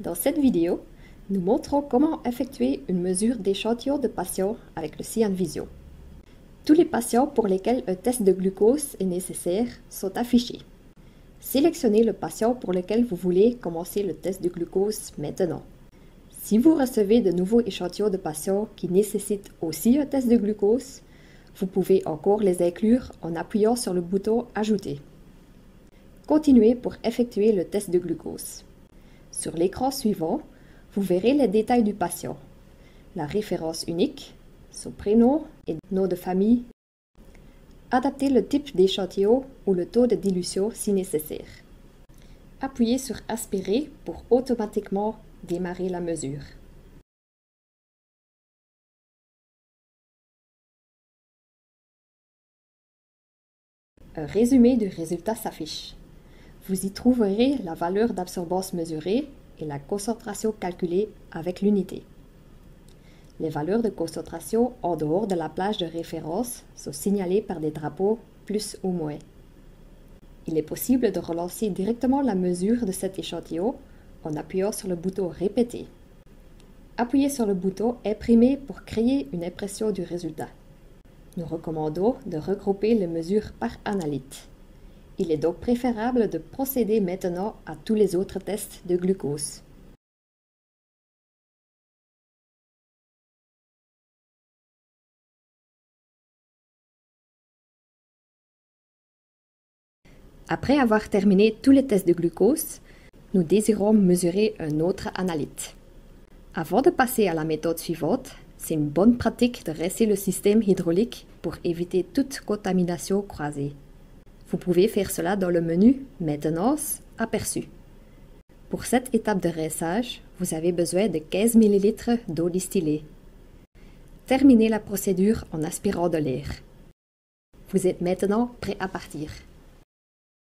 Dans cette vidéo, nous montrons comment effectuer une mesure d'échantillon de patients avec le Cyan Visio. Tous les patients pour lesquels un test de glucose est nécessaire sont affichés. Sélectionnez le patient pour lequel vous voulez commencer le test de glucose maintenant. Si vous recevez de nouveaux échantillons de patients qui nécessitent aussi un test de glucose, vous pouvez encore les inclure en appuyant sur le bouton Ajouter. Continuez pour effectuer le test de glucose. Sur l'écran suivant, vous verrez les détails du patient, la référence unique, son prénom et nom de famille. Adaptez le type d'échantillon ou le taux de dilution si nécessaire. Appuyez sur Aspirer pour automatiquement démarrer la mesure. Un résumé du résultat s'affiche. Vous y trouverez la valeur d'absorbance mesurée et la concentration calculée avec l'unité. Les valeurs de concentration en dehors de la plage de référence sont signalées par des drapeaux plus ou moins. Il est possible de relancer directement la mesure de cet échantillon en appuyant sur le bouton Répéter. Appuyez sur le bouton Imprimer pour créer une impression du résultat. Nous recommandons de regrouper les mesures par analyte. Il est donc préférable de procéder maintenant à tous les autres tests de glucose. Après avoir terminé tous les tests de glucose, nous désirons mesurer un autre analyte. Avant de passer à la méthode suivante, c'est une bonne pratique de rincer le système hydraulique pour éviter toute contamination croisée. Vous pouvez faire cela dans le menu Maintenance, Aperçu. Pour cette étape de rinçage, vous avez besoin de 15 ml d'eau distillée. Terminez la procédure en aspirant de l'air. Vous êtes maintenant prêt à partir.